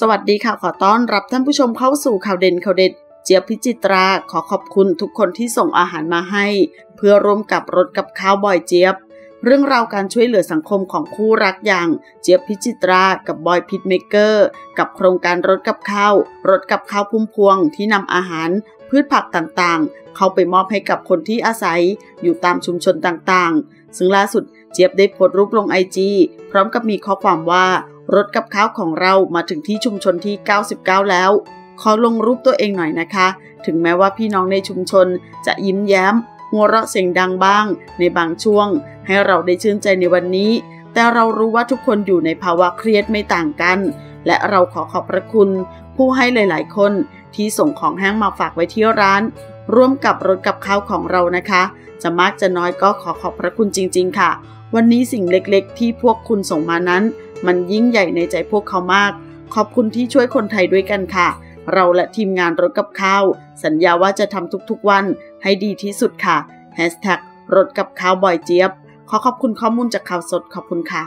สวัสดีค่ะขอต้อนรับท่านผู้ชมเข้าสู่ข่าวเด่นข่าวเด็ด เจี๊ยบพิจิตราขอขอบคุณทุกคนที่ส่งอาหารมาให้ เพื่อร่วมกับรถกับข้าวบอยเจี๊ยบ เรื่องราวการช่วยเหลือสังคมของคู่รักอย่าง เจี๊ยบพิจิตรากับบอยพิทเมเกอร์ กับโครงการรถกับข้าว รถกับข้าวพุ่มพวงที่นำอาหาร พืชผักต่างๆ เข้าไปมอบให้กับคนที่อาศัย อยู่ตามชุมชนต่างๆ ซึ่งล่าสุดเจี๊ยบได้โพสต์รูปลงไอจีพร้อมกับมีข้อความว่า รถกับข้าวของเรามาถึงที่ชุมชนที่ 99 แล้ว ขอลงรูปตัวเองหน่อยนะคะ ถึงแม้ว่าพี่น้องในชุมชนจะยิ้มแย้มหัวเราะเสียงดังบ้าง ในบางช่วง ให้เราได้ชื่นใจในวันนี้ แต่เรารู้ว่าทุกคนอยู่ในภาวะเครียดไม่ต่างกัน และเราขอขอบพระคุณ ผู้ให้หลาย ๆ คนที่ส่งของแห้งมาฝากไว้ที่ร้าน ร่วมกับรถกับข้าวของเรานะคะ จะมากจะน้อยก็ขอขอบพระคุณจริง ๆ ค่ะ วันนี้สิ่งเล็ก ๆ ที่พวกคุณส่งมานั้น มันยิ่งใหญ่ในใจพวกเขามาก ขอบคุณที่ช่วยคนไทยด้วยกันค่ะ เราและทีมงานรถกับข้าว สัญญาว่าจะทำทุกๆวันให้ดีที่สุดค่ะ Hashtag รถกับข้าวบอยเจี๊ยบ ขอขอบคุณข้อมูลจากข่าวสดขอบคุณค่ะ